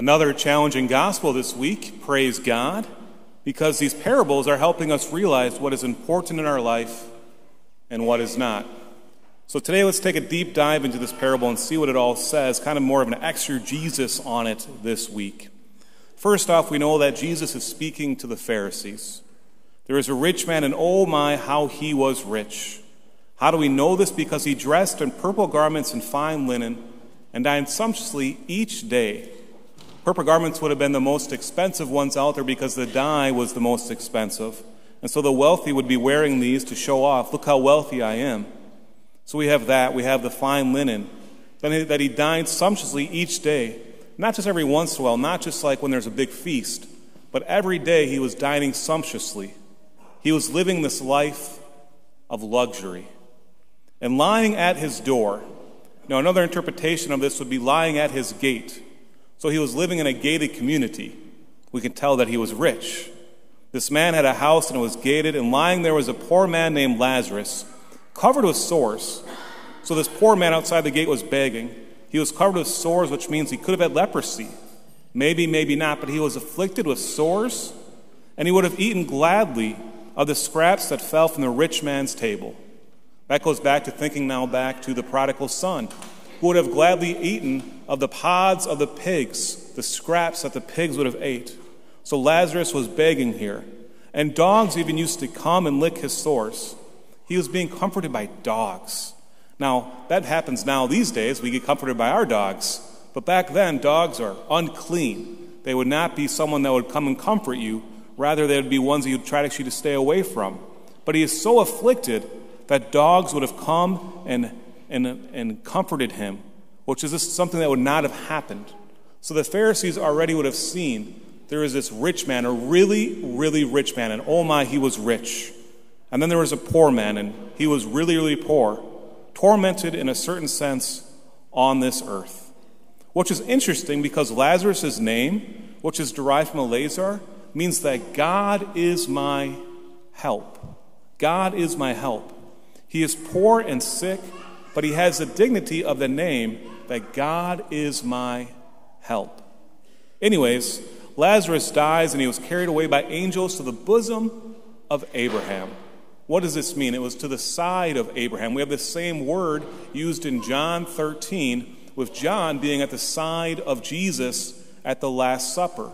Another challenging gospel this week, praise God, because these parables are helping us realize what is important in our life and what is not. So today, let's take a deep dive into this parable and see what it all says, kind of more of an exegesis on it this week. First off, we know that Jesus is speaking to the Pharisees. There is a rich man, and oh my, how he was rich. How do we know this? Because he dressed in purple garments and fine linen and dined sumptuously each day. Purple garments would have been the most expensive ones out there because the dye was the most expensive. And so the wealthy would be wearing these to show off, look how wealthy I am. So we have that. We have the fine linen. Then that he dined sumptuously each day. Not just every once in a while, not just like when there's a big feast, but every day he was dining sumptuously. He was living this life of luxury. And lying at his door. Now, another interpretation of this would be lying at his gate. So he was living in a gated community. We can tell that he was rich. This man had a house and it was gated, and lying there was a poor man named Lazarus covered with sores. So this poor man outside the gate was begging. He was covered with sores, which means he could have had leprosy. Maybe, maybe not, but he was afflicted with sores, and he would have eaten gladly of the scraps that fell from the rich man's table. That goes back to thinking now back to the prodigal son, who would have gladly eaten of the pods of the pigs, the scraps that the pigs would have ate. So Lazarus was begging here, and dogs even used to come and lick his sores. He was being comforted by dogs. Now, that happens now these days. We get comforted by our dogs. But back then, dogs are unclean. They would not be someone that would come and comfort you. Rather, they would be ones that you'd try to actually to stay away from. But he is so afflicted that dogs would have come and, and, and comforted him, which is something that would not have happened. So the Pharisees already would have seen there is this rich man, a really, really rich man, and oh my, he was rich. And then there was a poor man, and he was really, really poor, tormented in a certain sense on this earth. Which is interesting because Lazarus' name, which is derived from Eleazar, means that God is my help. God is my help. He is poor and sick, but he has the dignity of the name that God is my help. Anyways, Lazarus dies and he was carried away by angels to the bosom of Abraham. What does this mean? It was to the side of Abraham. We have the same word used in John 13, with John being at the side of Jesus at the Last Supper.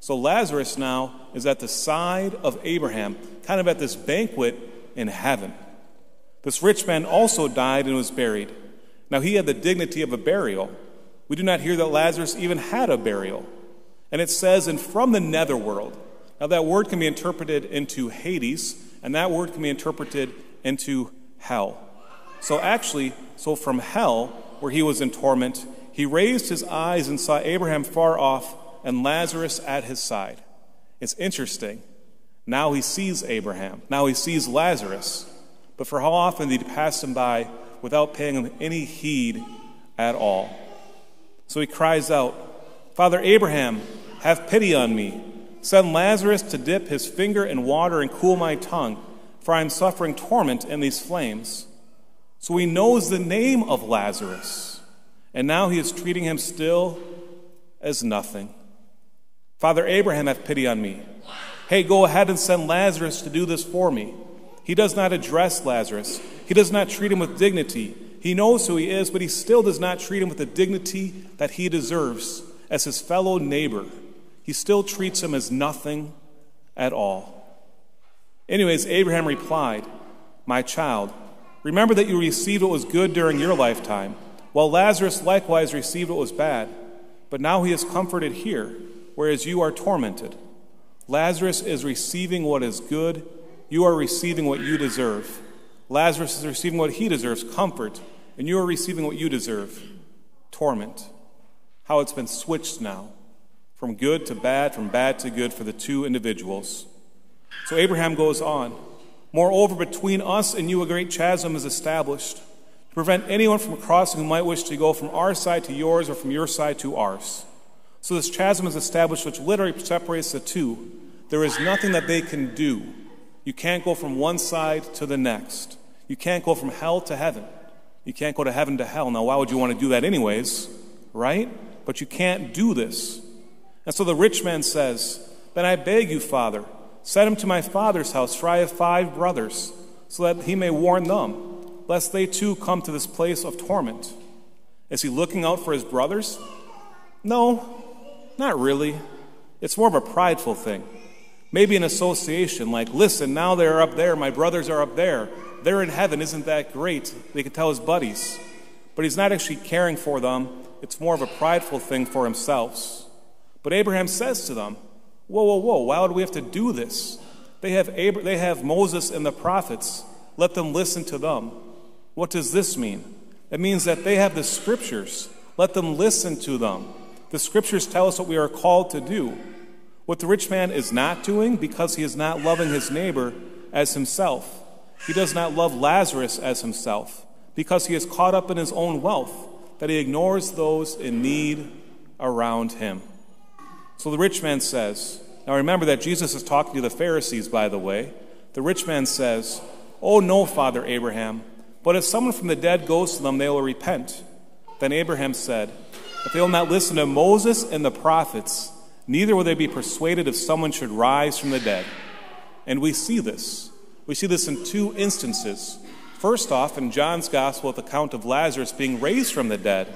So Lazarus now is at the side of Abraham, kind of at this banquet in heaven. This rich man also died and was buried. Now he had the dignity of a burial. We do not hear that Lazarus even had a burial. And it says, and from the netherworld. Now that word can be interpreted into Hades and that word can be interpreted into hell. So actually, so from hell, where he was in torment, he raised his eyes and saw Abraham far off and Lazarus at his side. It's interesting. Now he sees Abraham. Now he sees Lazarus. But for how often did he pass him by without paying him any heed at all? So he cries out, Father Abraham, have pity on me Send Lazarus to dip his finger in water and cool my tongue, for I am suffering torment in these flames. So he knows the name of Lazarus, and now he is treating him still as nothing. Father Abraham, have pity on me. Hey, go ahead and send Lazarus to do this for me. He does not address Lazarus, he does not treat him with dignity. He knows who he is, but he still does not treat him with the dignity that he deserves as his fellow neighbor he still treats him as nothing at all. Anyways, Abraham replied, My child, remember that you received what was good during your lifetime, while Lazarus likewise received what was bad. But now he is comforted here, whereas you are tormented. Lazarus is receiving what is good, you are receiving what you deserve. Lazarus is receiving what he deserves, comfort, and you are receiving what you deserve, torment. How it's been switched now from good to bad, from bad to good for the two individuals. So Abraham goes on. Moreover, between us and you a great chasm is established to prevent anyone from crossing who might wish to go from our side to yours or from your side to ours. So this chasm is established, which literally separates the two. There is nothing that they can do. You can't go from one side to the next. You can't go from hell to heaven. You can't go to heaven to hell. Now, why would you want to do that, anyways? Right? But you can't do this. And so the rich man says, Then I beg you, Father, send him to my father's house, for I have five brothers, so that he may warn them, lest they too come to this place of torment. Is he looking out for his brothers? No, not really. It's more of a prideful thing. Maybe an association, like, listen, now they're up there, my brothers are up there. They're in heaven, isn't that great? They could tell his buddies. But he's not actually caring for them, it's more of a prideful thing for himself. But Abraham says to them, Whoa, whoa, whoa, why would we have to do this? They have, Abra- they have Moses and the prophets. Let them listen to them. What does this mean? It means that they have the scriptures. Let them listen to them. The scriptures tell us what we are called to do. What the rich man is not doing because he is not loving his neighbor as himself. He does not love Lazarus as himself because he is caught up in his own wealth that he ignores those in need around him. So the rich man says, Now remember that Jesus is talking to the Pharisees, by the way. The rich man says, Oh, no, Father Abraham, but if someone from the dead goes to them, they will repent. Then Abraham said, If they will not listen to Moses and the prophets, neither will they be persuaded if someone should rise from the dead. And we see this. We see this in two instances. First off, in John's Gospel, with the account of Lazarus being raised from the dead,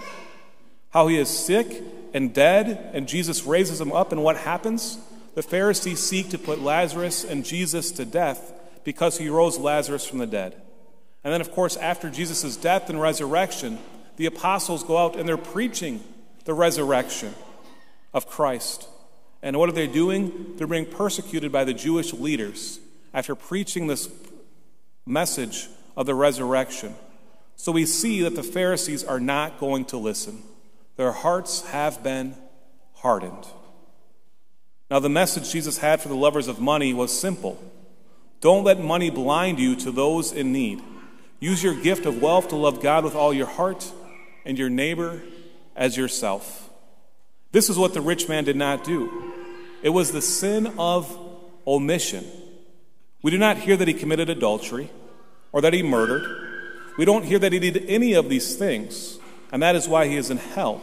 how he is sick and dead, and Jesus raises him up, and what happens? The Pharisees seek to put Lazarus and Jesus to death because he rose Lazarus from the dead. And then, of course, after Jesus' death and resurrection, the apostles go out and they're preaching the resurrection of Christ. And what are they doing? They're being persecuted by the Jewish leaders after preaching this message of the resurrection. So we see that the Pharisees are not going to listen. Their hearts have been hardened. Now, the message Jesus had for the lovers of money was simple Don't let money blind you to those in need. Use your gift of wealth to love God with all your heart and your neighbor as yourself. This is what the rich man did not do. It was the sin of omission. We do not hear that he committed adultery or that he murdered. We don't hear that he did any of these things, and that is why he is in hell.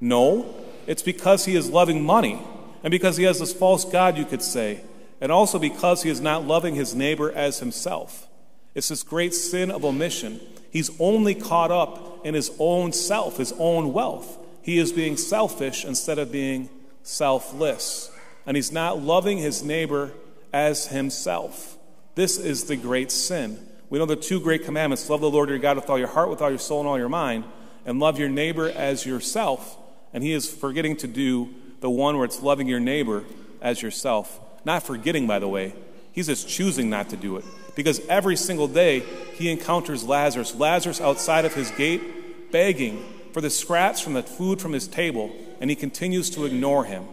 No, it's because he is loving money, and because he has this false God, you could say, and also because he is not loving his neighbor as himself. It's this great sin of omission. He's only caught up in his own self, his own wealth. He is being selfish instead of being selfless. And he's not loving his neighbor as himself. This is the great sin. We know the two great commandments love the Lord your God with all your heart, with all your soul, and all your mind, and love your neighbor as yourself. And he is forgetting to do the one where it's loving your neighbor as yourself. Not forgetting, by the way, he's just choosing not to do it. Because every single day he encounters Lazarus, Lazarus outside of his gate, begging for the scraps from the food from his table, and he continues to ignore him.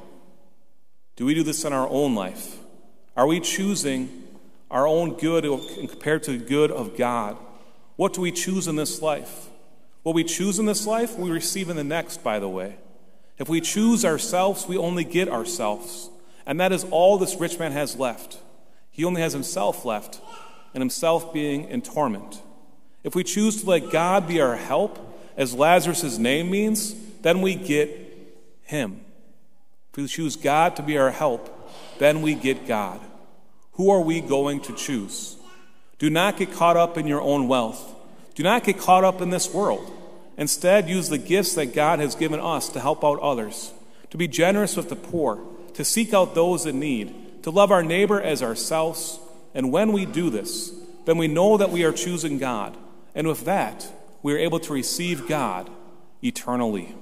Do we do this in our own life? Are we choosing our own good compared to the good of God? What do we choose in this life? What we choose in this life, we receive in the next, by the way. If we choose ourselves, we only get ourselves. And that is all this rich man has left. He only has himself left, and himself being in torment. If we choose to let God be our help, as Lazarus' name means, then we get him. If we choose God to be our help, then we get God. Who are we going to choose? Do not get caught up in your own wealth. Do not get caught up in this world. Instead, use the gifts that God has given us to help out others, to be generous with the poor, to seek out those in need, to love our neighbor as ourselves. And when we do this, then we know that we are choosing God. And with that, we are able to receive God eternally.